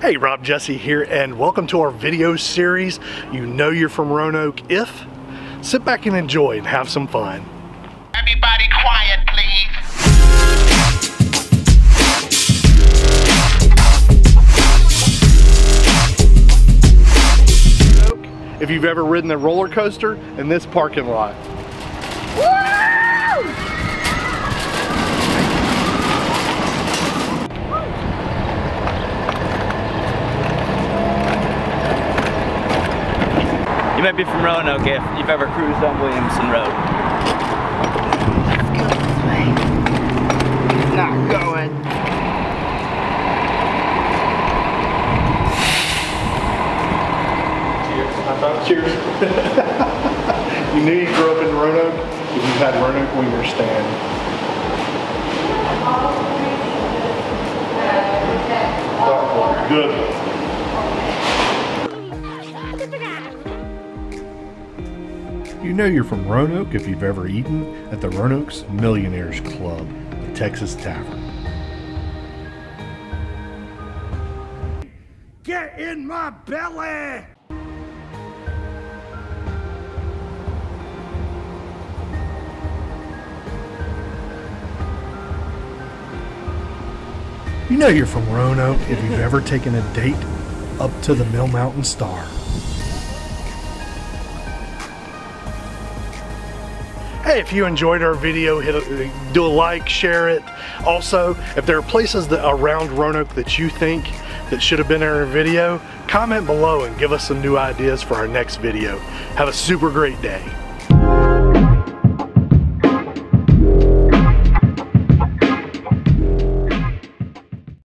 Hey, Rob Jessee here, and welcome to our video series. You know you're from Roanoke if. Sit back and enjoy and have some fun. Everybody quiet, please. If you've ever ridden a roller coaster in this parking lot. You might be from Roanoke if you've ever cruised on Williamson Road. Not going. Cheers. you knew you grew up in Roanoke if you had Roanoke Weiner Stand. Good. You know you're from Roanoke if you've ever eaten at the Roanoke's Millionaires Club, the Texas Tavern. Get in my belly! You know you're from Roanoke if you've ever taken a date up to the Mill Mountain Star. Hey, if you enjoyed our video, hit a, do a like, share it. Also, if there are places that around Roanoke that you think that should have been in our video, comment below and give us some new ideas for our next video. Have a super great day.